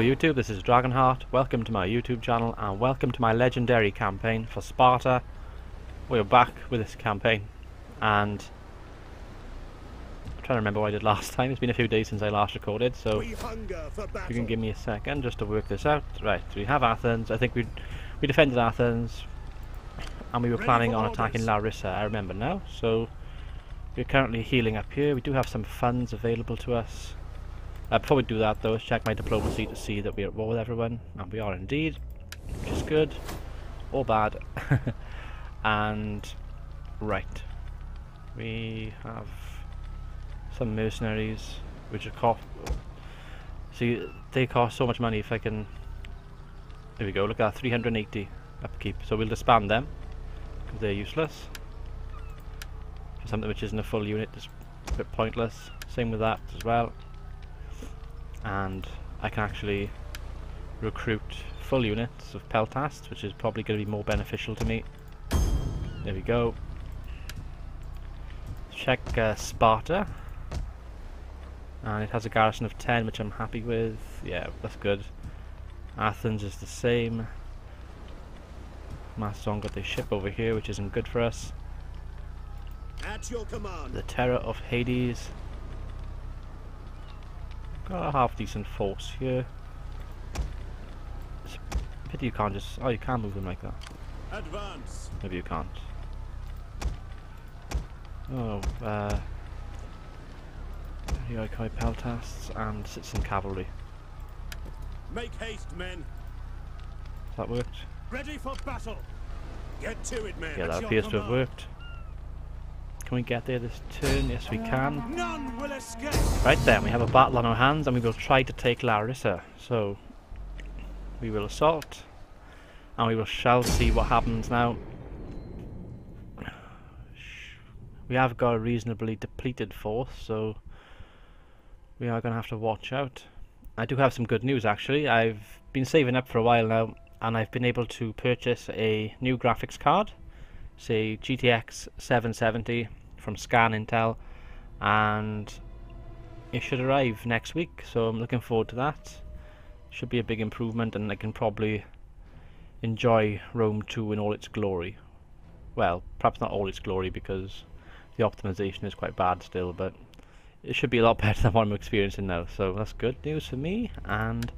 Hello YouTube, this is Dragonheart. Welcome to my YouTube channel and welcome to my legendary campaign for Sparta. We're back with this campaign and I'm trying to remember what I did last time. It's been a few days since I last recorded, so you can give me a second just to work this out. Right, so we have Athens. I think we we defended Athens and we were planning on attacking Larissa, I remember now. So we're currently healing up here. We do have some funds available to us. Uh, before we do that though, check my diplomacy to see that we're at war with everyone. And we are indeed, which is good. Or bad. and, right. We have some mercenaries, which are cost... See, they cost so much money if I can... There we go, look at that, 380 upkeep. So we'll disband them, because they're useless. For something which isn't a full unit, it's a bit pointless. Same with that as well and I can actually recruit full units of Peltasts, which is probably going to be more beneficial to me. There we go. Check uh, Sparta. And it has a garrison of 10, which I'm happy with. Yeah, that's good. Athens is the same. Macedon got their ship over here, which isn't good for us. At your command. The Terror of Hades. Got a half decent force here. It's a pity you can't just. Oh, you can't move them like that. Advance. Maybe you can't. Oh, uh. Yoikoi Peltasts and Citizen Cavalry. Make haste, men. That worked? Ready for battle. Get to it, men. Yeah, that appears to have worked. Can we get there this turn? Yes, we can. None will escape. Right then, we have a battle on our hands and we will try to take Larissa. So, we will assault and we will shall see what happens now. We have got a reasonably depleted force, so we are going to have to watch out. I do have some good news actually. I've been saving up for a while now and I've been able to purchase a new graphics card. Say GTX 770 from Scan Intel and it should arrive next week so I'm looking forward to that. Should be a big improvement and I can probably enjoy Rome 2 in all its glory. Well perhaps not all its glory because the optimization is quite bad still but it should be a lot better than what I'm experiencing now. So that's good news for me and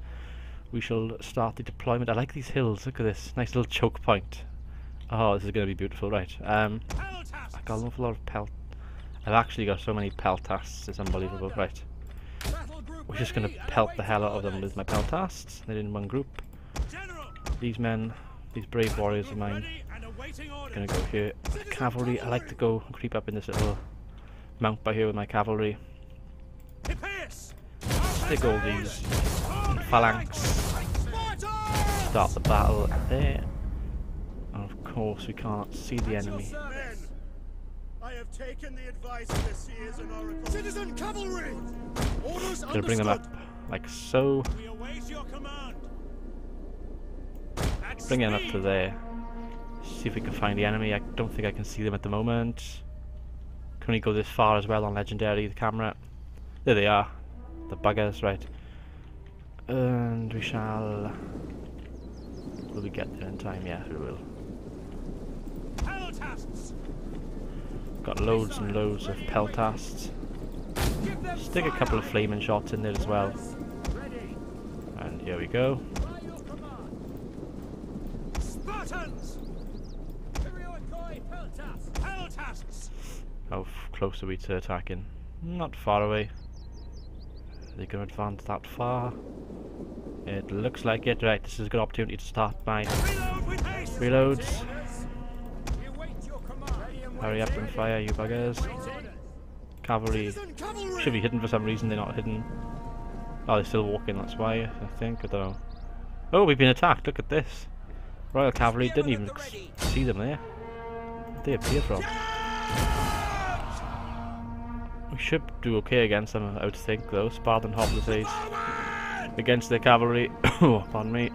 we shall start the deployment. I like these hills. Look at this. Nice little choke point oh this is going to be beautiful right um. I got an awful lot of pelt. I've actually got so many peltasts, it's unbelievable. Right, we're just going to pelt the hell out of them with my peltasts. They're in one group. These men, these brave warriors of mine, going to go here. Cavalry, I like to go and creep up in this little mount by here with my cavalry. Stick all these phalanx, start the battle there. And course we can't see the enemy. Men, I have taken the advice of the seers and oracles. Citizen cavalry. Orders Gonna bring them up like so. We await your command. At Bring them up to there. See if we can find the enemy. I don't think I can see them at the moment. Can only go this far as well on legendary the camera. There they are. The buggers, right. And we shall Will we get there in time? Yeah, we will. Got loads and loads of peltasts. Stick a couple of flaming shots in there as well. And here we go. By your command. Spartans. How close are we to attacking? Not far away. Are they going to advance that far? It looks like it. Right, this is a good opportunity to start my Reload reloads. Hurry up and fire, you buggers. Cavalry should be hidden for some reason. They're not hidden. Oh, they're still walking. That's why. I think. I don't know. Oh, we've been attacked. Look at this. Royal Cavalry didn't even see them there. Where'd they appear from? We should do okay against them, I would think, though. Spartan Hoplites against their cavalry. oh, pardon me.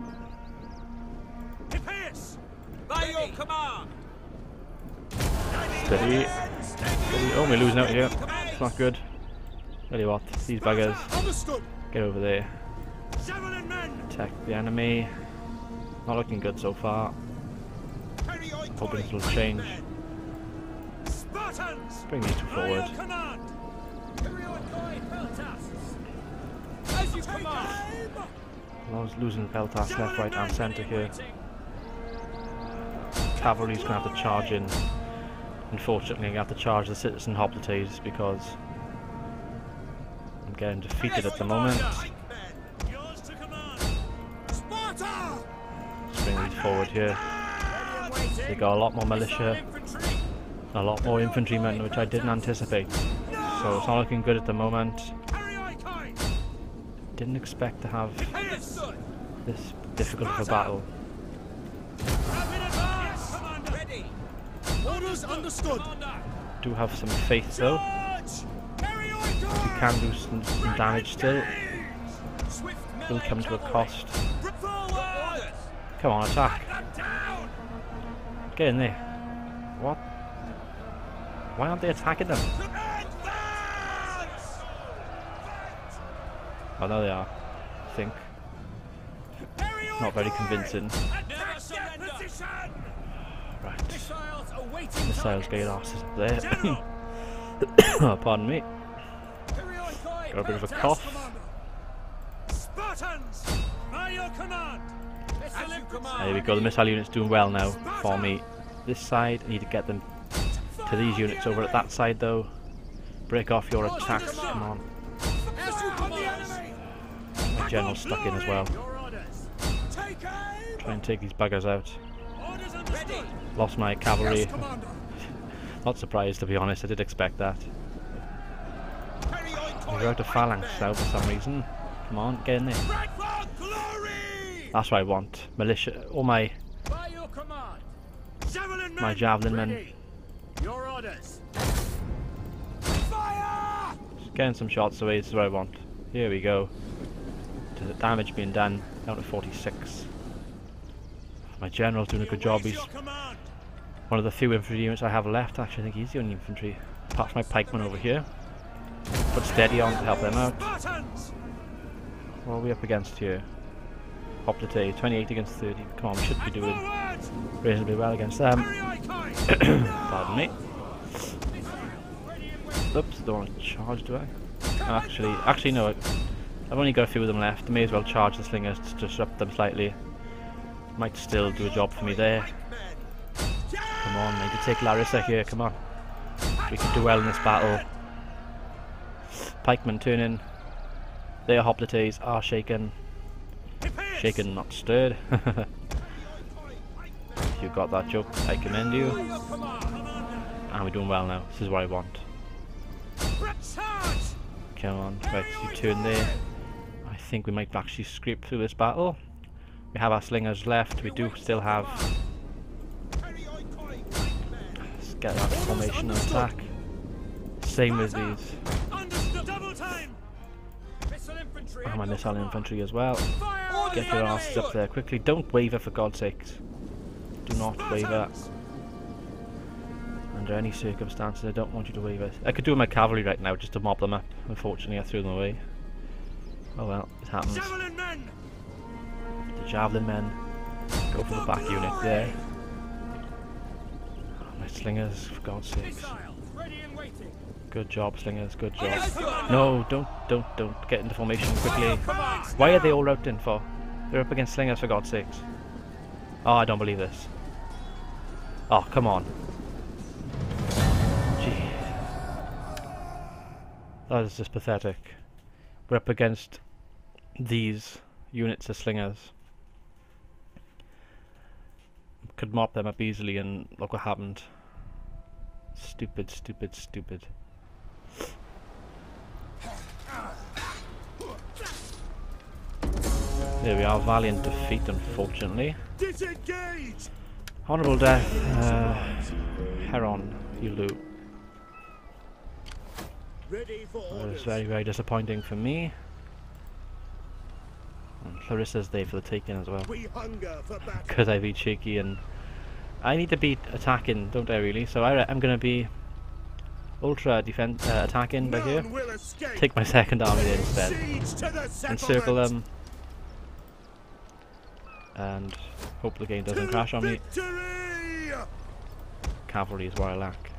Steady. Steady. Oh, we're losing out here. It's not good. Tell you what, these buggers, get over there. Javelin men! Attack the enemy. Not looking good so far. Hoping it'll change. Bring these two forward. your command! As you command. I was losing Peltas left, right and centre here. Cavalry's going to have to charge in. Unfortunately, I have to charge the citizen hoplites because I'm getting defeated at the moment. Fight men. Yours to command! Sparta! Let's bring these forward here. They got a lot more militia, a lot more infantrymen, which I didn't anticipate. So it's not looking good at the moment. Didn't expect to have this difficult of a battle. Orders understood! Do have some faith though. We can do some, some damage still. Will come to a cost. Come on, attack. Get in there. What? Why aren't they attacking them? Oh, there they are. I think. Not very convincing. Never surrender. Right. Missiles awaiting Missiles get asses up there. oh, pardon me. Got a bit of a cough. Spartans! By your command! As you command. There we go, the missile unit's doing well now for me. This side, I need to get them to these units over at that side though. Break off your attacks, come on. As. My general's stuck in as well. Your orders! Take aim! Try and take these buggers out. Lost my cavalry. Yes, Not surprised to be honest, I did expect that. Perioikoi, We wrote a phalanx now for some reason. Come on, get in there. Right for glory! That's what I want. Militia, all my By your command! Javelin! My javelin men. Your orders! Fire! getting some shots away. This is what I want. Here we go. The damage being done down to 46. My general's doing a good job. He's one of the few infantry units I have left. Actually, I think he's the only infantry. Apart from my pikemen over here. Put steady on to help them out. What are we up against here? Hoplite, 28 against 30. Come on, we should be doing reasonably well against them. Pardon me. Oops, don't want to charge, do I? Actually, actually no. I've only got a few of them left. I May as well charge the slingers to disrupt them slightly. Might still do a job for me there. Come on, need to take Larissa here. Come on, we can do well in this battle. Pikemen turn in. Their hoplites are shaken. Shaken, not stirred. you got that joke. I commend you. And we're doing well now. This is what I want. Come on, right, you turn there. I think we might actually scrape through this battle. We have our slingers left, we do still have... Let's get that formation and attack. Same with these. Understood! Double time! Missile infantry! Oh, my missile infantry as well. Get your asses up there quickly. Don't waver for God's sakes. Do not waver. Under any circumstances, I don't want you to waver. I could do my cavalry right now just to mob them up. Unfortunately, I threw them away. Oh well, it happens. The javelin men go for the back unit there. Oh, my slingers, for God's sakes. Good job, slingers, good job. No, don't, don't, don't. Get into formation quickly. Why are they all out in for? They're up against slingers, for God's sakes. Oh, I don't believe this. Oh, come on. Gee. That is just pathetic. We're up against these units of slingers. Could mop them up easily and look what happened. Stupid, stupid, stupid. There we are, valiant defeat unfortunately. Disengage! Honourable death, uh, Heron, Ulu. Ready for That was very, very disappointing for me. Larissa's there for the taking as well. We hunger for battle! Because I beat Cheeky and I need to be attacking, don't I really? So I, I'm going to be ultra defense uh, attacking by here. None will escape! Take my second army there instead. To Encircle them. and hope the game doesn't crash on me. Cavalry is what I lack.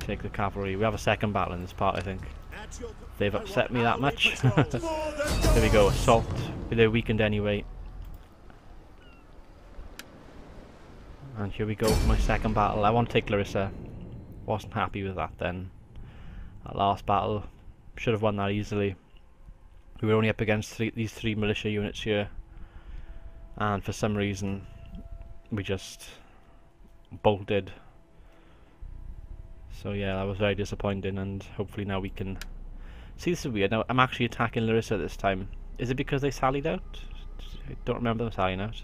Take the cavalry. We have a second battle in this part, I think. They've upset me that much. There we go, assault. They're weakened anyway. And here we go for my second battle. I want to take Larissa. Wasn't happy with that then. That last battle, should have won that easily. We were only up against three, these three militia units here. And for some reason, we just bolted. So yeah, that was very disappointing and hopefully now we can... See, this is weird. Now, I'm actually attacking Larissa this time. Is it because they sallied out? I don't remember them sallying out.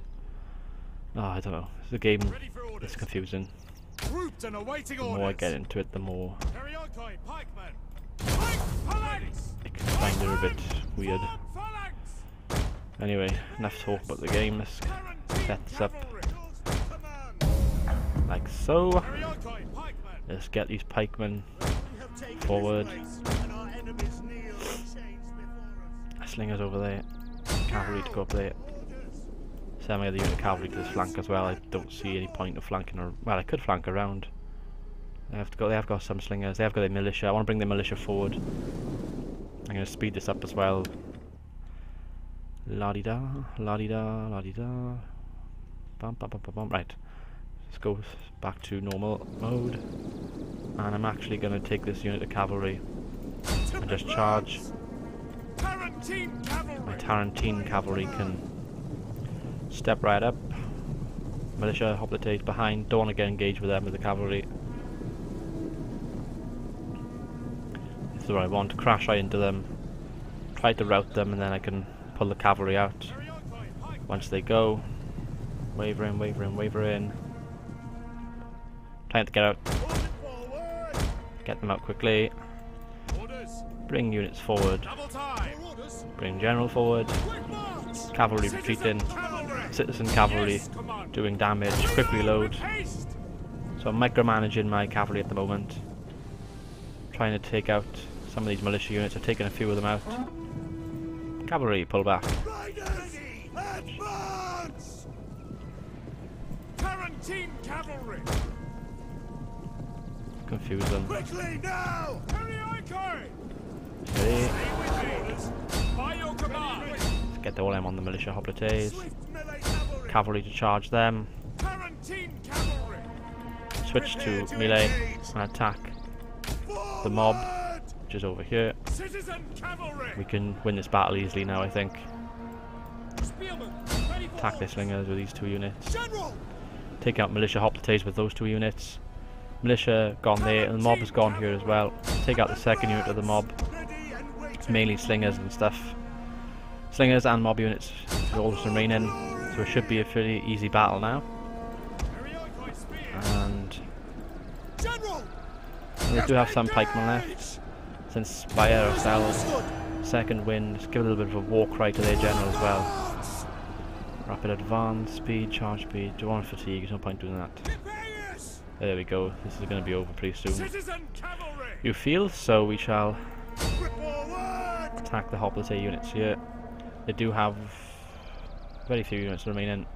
Oh, I don't know. The game Ready for orders. is confusing. Grouped and awaiting The more I get into it, the more Perioikoi, pikemen. Pike phalanx. Can find it a bit weird. Anyway, enough talk about the game. Let's set this up like so. Let's get these pikemen We have taken Forward. Slingers over there. Cavalry to go up there. Send my other unit cavalry to this flank as well. I don't see any point of flanking or well I could flank around. They have to go they have got some slingers, they have got their militia. I want to bring the militia forward. I'm gonna speed this up as well. La di da, la di da, la di da. Bum, bum, bum, bum, bum. Right. Let's go back to normal mode. And I'm actually gonna take this unit of cavalry And just charge. My Tarantine cavalry can step right up. Militia hoplites behind. Don't want to get engaged with them with the cavalry. This is what I want. Crash right into them. Try to rout them and then I can pull the cavalry out. Once they go. Waver in, waver in, waver in. Trying to get out. Get them out quickly. Bring units forward. Double time. Orders. Bring general forward. Cavalry retreating. Citizen cavalry doing damage. Quick reload. So I'm micromanaging my cavalry at the moment. Trying to take out some of these militia units. I've taken a few of them out. Cavalry, pull back. Tarantine cavalry. Confuse them. Quickly now. Perioikoi. Okay, Stay with me. Orders. By your command. let's get all them on the militia hoplites. Cavalry. To charge them. Switch to melee and attack the mob, which is over here. We can win this battle easily now, I think. Ready Attack the slingers with these two units. Take out militia hoplites with those two units. Militia gone there, and the mob has gone here as well. Take out the second unit of the mob. Ready and waiting. It's mainly slingers and stuff. Slingers and mob units are all just remaining, so it should be a pretty easy battle now. And we do have some pikemen left. Since Spire ourselves, second wind, just give a little bit of a war cry to their general as well. Rapid advance, speed, charge speed. Do you want fatigue? There's no point doing that. There we go. This is going to be over pretty soon. You feel so we shall. Attack the hoplite units here. They do have very few units remaining.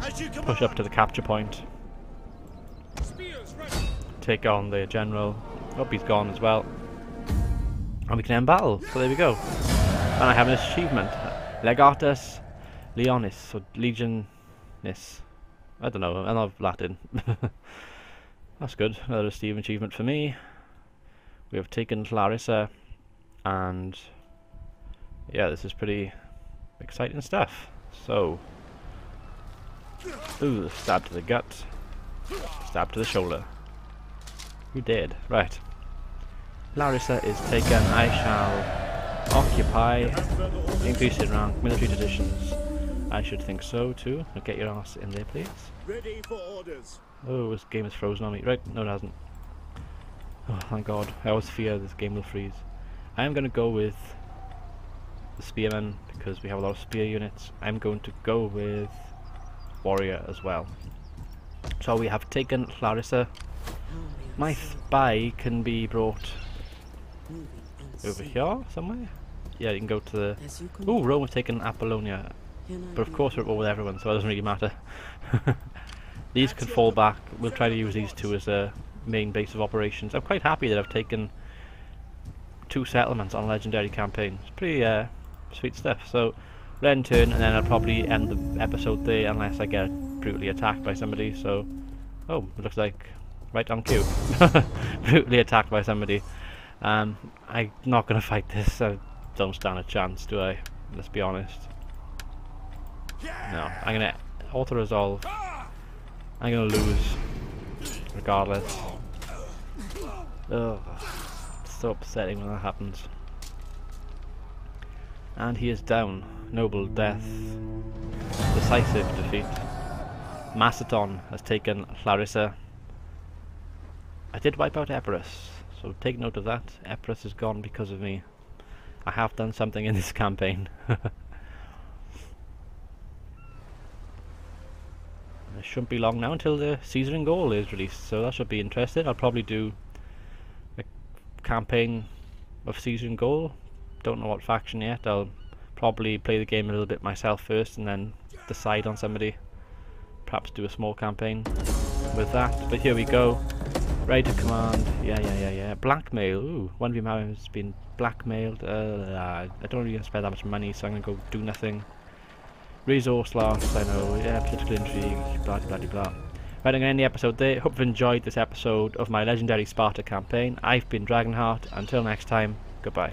As you command. Push up to the capture point. Take on the general. Hope he's gone as well. And we can end battle. So there we go. And I have an achievement. Legatus Leonis, or Legionis. I don't know, I love Latin. That's good. Another Steam achievement for me. We have taken Larissa, and yeah, this is pretty exciting stuff. So, ooh, stab to the gut, stab to the shoulder. You did, right. Larissa is taken. I shall occupy, increase in rank, military traditions. I should think so too. Now get your ass in there, please. Ready for orders. Oh, this game is frozen on me. Right, no it hasn't. Oh, thank god. I always fear this game will freeze. I am going to go with the spearmen because we have a lot of spear units. I'm going to go with warrior as well. So we have taken Larissa. My spy can be brought over here somewhere. yeah, you can go to the. Ooh, Rome has taken Apollonia, but of course we're with everyone, so it doesn't really matter. these could fall back. We'll try to use these two as a main base of operations. I'm quite happy that I've taken two settlements on legendary campaign. It's pretty uh, sweet stuff. So, end turn, and then I'll probably end the episode there unless I get brutally attacked by somebody. So, oh, it looks like right on cue. brutally attacked by somebody. Um, I'm not going to fight this. I don't stand a chance, do I? Let's be honest. No, I'm going to auto resolve. I'm going to lose regardless. Ugh, it's so upsetting when that happens. And he is down. Noble death. Decisive defeat. Macedon has taken Larissa. I did wipe out Epirus, so take note of that. Epirus is gone because of me. I have done something in this campaign. It shouldn't be long now until the Caesar in Gaul is released, so that should be interesting. I'll probably do campaign of Caesar in Gaul. Don't know what faction yet. I'll probably play the game a little bit myself first and then decide on somebody. Perhaps do a small campaign with that. But here we go. Ready to command. Yeah, yeah, yeah, yeah. Blackmail. Ooh, one of your has been blackmailed. Uh, I don't really spend that much money, so I'm going to go do nothing. Resource loss, I know, yeah, political intrigue, blah blah blah blah. Right, I'm going to end the episode there. Hope you've enjoyed this episode of my legendary Sparta campaign. I've been Dragonheart. Until next time, goodbye.